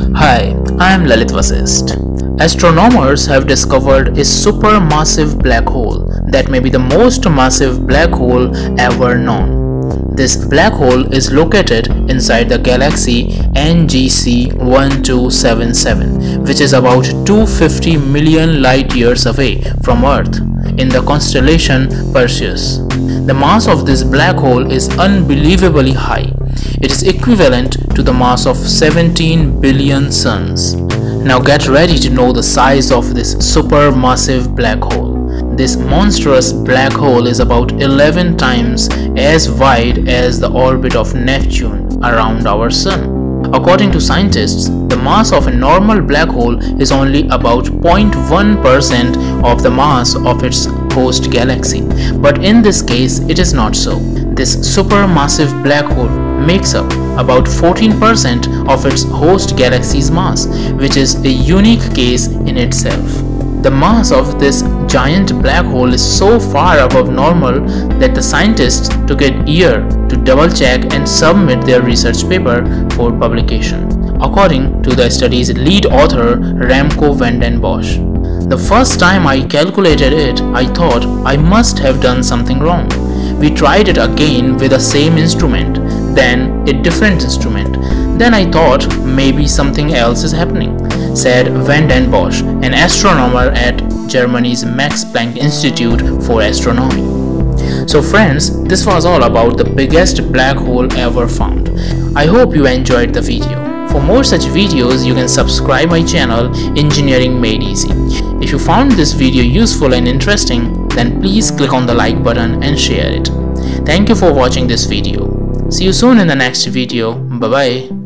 Hi, I am Lalit Vasist. Astronomers have discovered a supermassive black hole that may be the most massive black hole ever known. This black hole is located inside the galaxy NGC 1277, which is about 250 million light years away from Earth in the constellation Perseus. The mass of this black hole is unbelievably high. It is equivalent to the mass of 17 billion suns. Now get ready to know the size of this supermassive black hole. This monstrous black hole is about 11 times as wide as the orbit of Neptune around our sun. According to scientists, the mass of a normal black hole is only about 0.1% of the mass of its host galaxy. But in this case, it is not so. This supermassive black hole makes up about 14% of its host galaxy's mass, which is a unique case in itself. The mass of this giant black hole is so far above normal that the scientists took a year to double check and submit their research paper for publication, according to the study's lead author Remco van den Bosch. The first time I calculated it, I thought I must have done something wrong. We tried it again with the same instrument, then a different instrument. Then I thought maybe something else is happening, said Van den Bosch, an astronomer at Germany's Max Planck Institute for Astronomy. So friends, this was all about the biggest black hole ever found. I hope you enjoyed the video. For more such videos, you can subscribe my channel Engineering Made Easy. If you found this video useful and interesting, then please click on the like button and share it. Thank you for watching this video. See you soon in the next video. Bye bye.